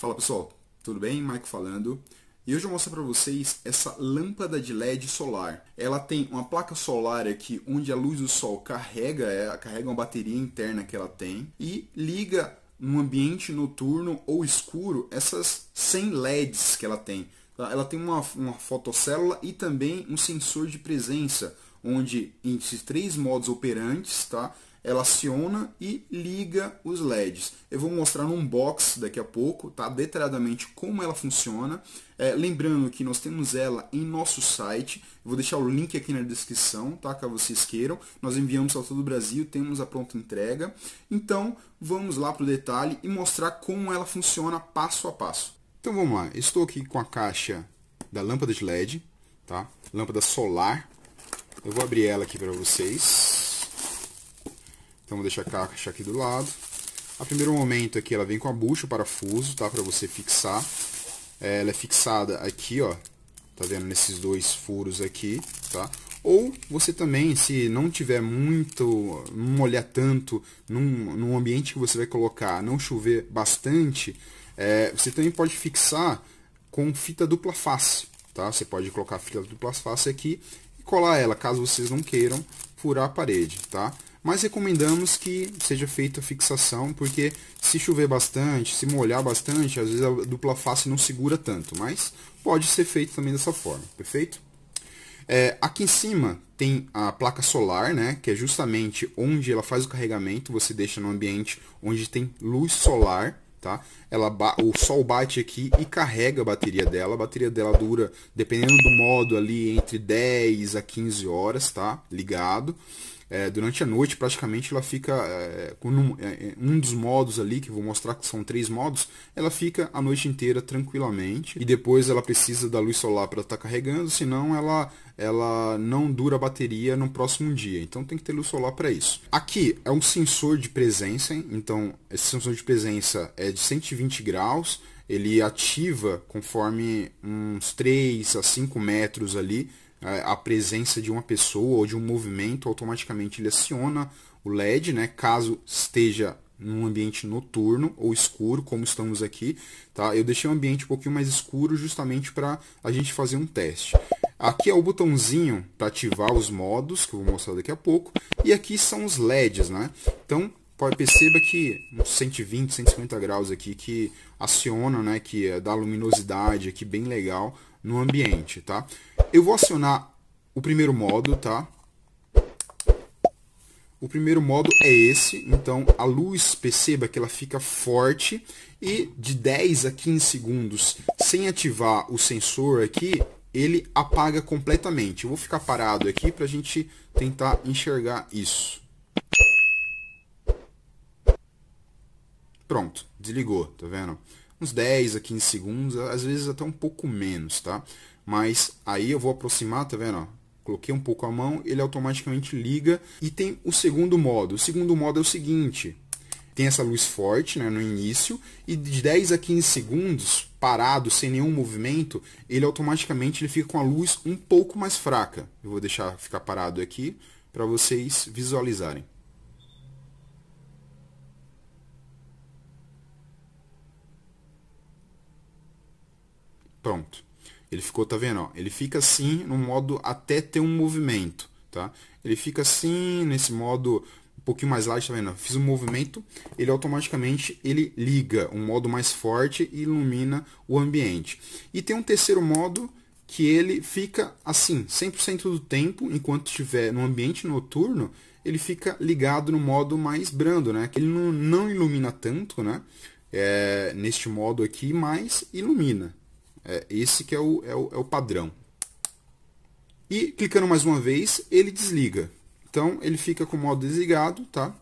Fala pessoal, tudo bem? Mike falando. E hoje eu vou mostrar para vocês essa lâmpada de LED solar. Ela tem uma placa solar aqui onde a luz do sol carrega, é, carrega uma bateria interna que ela tem e liga no ambiente noturno ou escuro essas 100 LEDs que ela tem. Ela tem uma, uma fotocélula e também um sensor de presença, onde esses três modos operantes, tá? Ela aciona e liga os LEDs. Eu vou mostrar num box daqui a pouco, tá? detalhadamente como ela funciona. É, lembrando que nós temos ela em nosso site, vou deixar o link aqui na descrição, tá? caso vocês queiram. Nós enviamos para todo o Brasil, temos a pronta entrega. Então, vamos lá para o detalhe e mostrar como ela funciona passo a passo. Então vamos lá, estou aqui com a caixa da lâmpada de LED, tá? lâmpada solar. Eu vou abrir ela aqui para vocês. Então vou deixar a caixa aqui do lado. A primeiro momento aqui ela vem com a bucha, o parafuso, tá? Para você fixar. É, ela é fixada aqui, ó. Tá vendo? Nesses dois furos aqui, tá? Ou você também, se não tiver muito, não molhar tanto num, num ambiente que você vai colocar, não chover bastante, é, você também pode fixar com fita dupla face, tá? Você pode colocar a fita dupla face aqui e colar ela, caso vocês não queiram furar a parede, tá? Mas recomendamos que seja feita a fixação, porque se chover bastante, se molhar bastante, às vezes a dupla face não segura tanto, mas pode ser feito também dessa forma, perfeito? É, aqui em cima tem a placa solar, né, que é justamente onde ela faz o carregamento, você deixa no ambiente onde tem luz solar, tá? Ela o sol bate aqui e carrega a bateria dela. A bateria dela dura, dependendo do modo ali, entre 10 a 15 horas, tá? Ligado é, durante a noite praticamente ela fica é, um, é, é, um, dos modos ali, que vou mostrar que são três modos, ela fica a noite inteira tranquilamente e depois ela precisa da luz solar para estar tá carregando, senão ela, ela não dura a bateria no próximo dia. Então tem que ter luz solar para isso. Aqui é um sensor de presença, então esse sensor de presença é de 120 graus, ele ativa conforme uns 3 a 5 metros ali a presença de uma pessoa ou de um movimento, automaticamente ele aciona o LED, né, caso esteja num ambiente noturno ou escuro, como estamos aqui. Tá? Eu deixei o ambiente um pouquinho mais escuro justamente para a gente fazer um teste. Aqui é o botãozinho para ativar os modos, que eu vou mostrar daqui a pouco. E aqui são os LEDs, né? Então, perceba que uns 120, 150 graus aqui que aciona, né? Que dá luminosidade aqui bem legal no ambiente, tá? Eu vou acionar o primeiro modo, tá? O primeiro modo é esse, então a luz, perceba que ela fica forte e de 10 a 15 segundos sem ativar o sensor aqui, ele apaga completamente. Eu vou ficar parado aqui para a gente tentar enxergar isso. Pronto, desligou, tá vendo? Uns 10 a 15 segundos, às vezes até um pouco menos, tá? Mas aí eu vou aproximar, tá vendo? Coloquei um pouco a mão, ele automaticamente liga e tem o segundo modo. O segundo modo é o seguinte, tem essa luz forte né, no início e de 10 a 15 segundos parado, sem nenhum movimento, ele automaticamente ele fica com a luz um pouco mais fraca. Eu vou deixar ficar parado aqui para vocês visualizarem. Pronto. Ele ficou, tá vendo? Ó? Ele fica assim no modo até ter um movimento, tá? Ele fica assim nesse modo um pouquinho mais light, tá vendo? Fiz um movimento, ele automaticamente ele liga um modo mais forte e ilumina o ambiente. E tem um terceiro modo que ele fica assim, 100% do tempo, enquanto estiver no ambiente noturno, ele fica ligado no modo mais brando, né? Que ele não, não ilumina tanto, né? É, neste modo aqui, mas ilumina. É, esse que é o, é, o, é o padrão. E clicando mais uma vez, ele desliga. Então ele fica com o modo desligado, tá?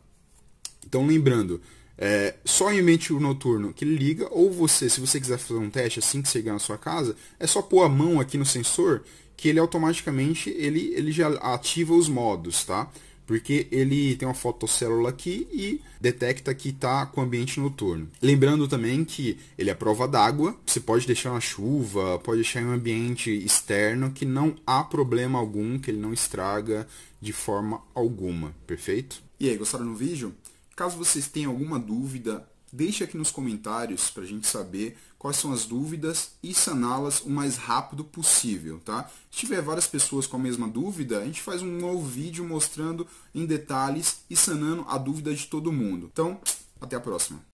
Então lembrando, é, só em ambiente noturno que ele liga, ou você, se você quiser fazer um teste assim que chegar na sua casa, é só pôr a mão aqui no sensor que ele automaticamente ele, ele já ativa os modos, tá? Porque ele tem uma fotocélula aqui e detecta que está com ambiente noturno. Lembrando também que ele é prova d'água, você pode deixar na chuva, pode deixar em um ambiente externo que não há problema algum, que ele não estraga de forma alguma, perfeito? E aí, gostaram do vídeo? Caso vocês tenham alguma dúvida Deixe aqui nos comentários para a gente saber quais são as dúvidas e saná-las o mais rápido possível, tá? Se tiver várias pessoas com a mesma dúvida, a gente faz um novo vídeo mostrando em detalhes e sanando a dúvida de todo mundo. Então, até a próxima.